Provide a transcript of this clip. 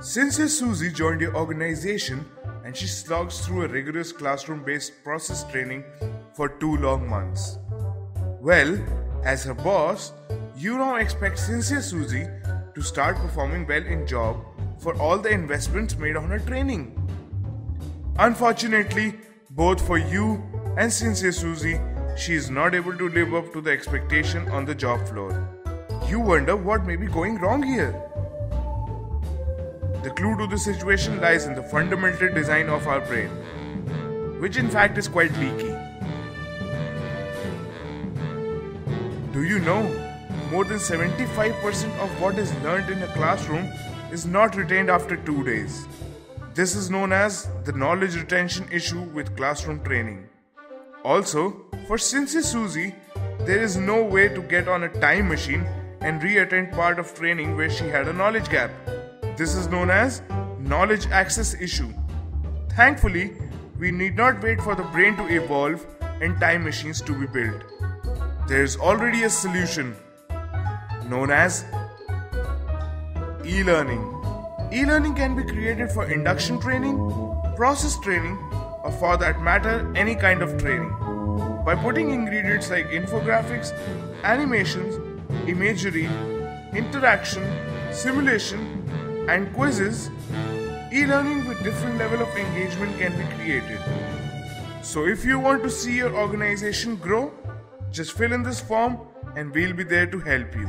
Sincere Susie joined your organization and she slogs through a rigorous classroom based process training for two long months. Well, as her boss, you now expect Sincere Susie to start performing well in job for all the investments made on her training. Unfortunately, both for you and Sincere Susie, she is not able to live up to the expectation on the job floor. You wonder what may be going wrong here. The clue to the situation lies in the fundamental design of our brain, which in fact is quite leaky. Do you know more than 75% of what is learned in a classroom is not retained after two days? This is known as the knowledge retention issue with classroom training. Also, for Sincere Susie, there is no way to get on a time machine and re-attend part of training where she had a knowledge gap. This is known as knowledge access issue. Thankfully, we need not wait for the brain to evolve and time machines to be built. There is already a solution known as e-learning. E-learning can be created for induction training, process training, or for that matter, any kind of training. By putting ingredients like infographics, animations, imagery, interaction, simulation, and quizzes, e-learning with different level of engagement can be created. So if you want to see your organization grow, just fill in this form and we'll be there to help you.